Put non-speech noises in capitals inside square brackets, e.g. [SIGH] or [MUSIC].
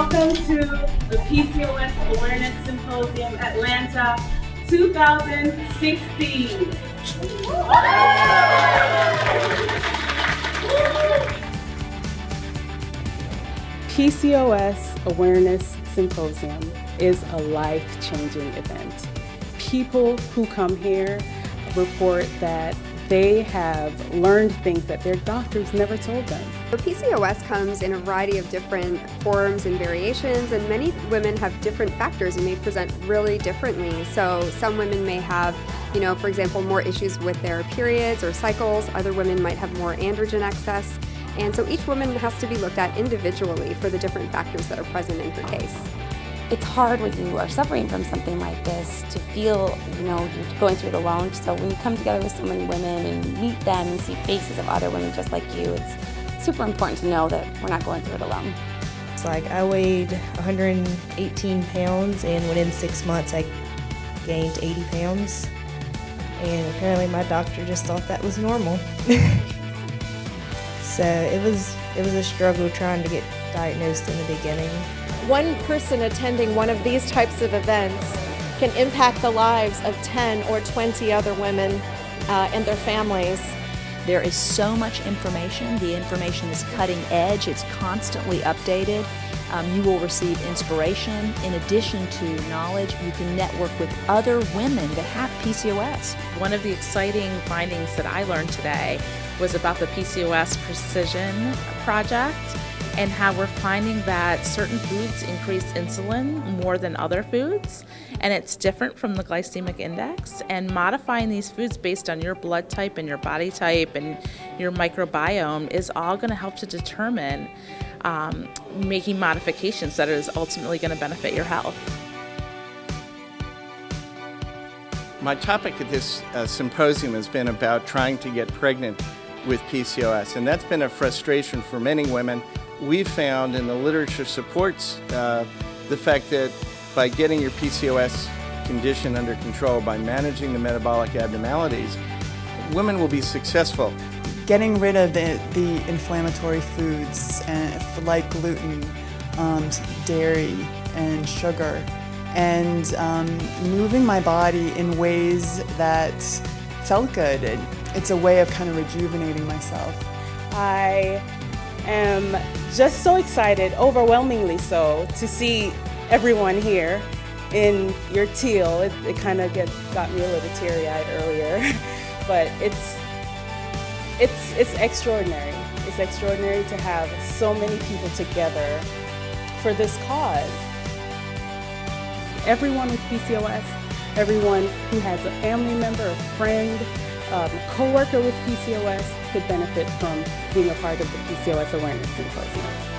Welcome to the PCOS Awareness Symposium Atlanta 2016. PCOS Awareness Symposium is a life-changing event. People who come here report that they have learned things that their doctors never told them. PCOS comes in a variety of different forms and variations, and many women have different factors and may present really differently. So some women may have, you know, for example, more issues with their periods or cycles. Other women might have more androgen excess. And so each woman has to be looked at individually for the different factors that are present in her case it's hard when you are suffering from something like this to feel, you know, you're going through it alone. So when you come together with so many women and meet them and see faces of other women just like you, it's super important to know that we're not going through it alone. It's like I weighed 118 pounds and within six months I gained 80 pounds. And apparently my doctor just thought that was normal. [LAUGHS] so it was it was a struggle trying to get diagnosed in the beginning one person attending one of these types of events can impact the lives of 10 or 20 other women uh, and their families. There is so much information. The information is cutting edge, it's constantly updated. Um, you will receive inspiration. In addition to knowledge, you can network with other women that have PCOS. One of the exciting findings that I learned today was about the PCOS Precision Project and how we're finding that certain foods increase insulin more than other foods, and it's different from the glycemic index. And modifying these foods based on your blood type and your body type and your microbiome is all going to help to determine um, making modifications that is ultimately going to benefit your health. My topic at this uh, symposium has been about trying to get pregnant with PCOS, and that's been a frustration for many women we found and the literature supports uh, the fact that by getting your PCOS condition under control, by managing the metabolic abnormalities, women will be successful. Getting rid of the, the inflammatory foods and, like gluten, um, dairy, and sugar, and um, moving my body in ways that felt good. It, it's a way of kind of rejuvenating myself. I am just so excited, overwhelmingly so, to see everyone here in your teal. It, it kind of got me a little teary-eyed earlier, [LAUGHS] but it's it's it's extraordinary. It's extraordinary to have so many people together for this cause. Everyone with PCOS, everyone who has a family member, a friend, um, co-worker with PCOS could benefit from being a part of the PCOS Awareness Symposium.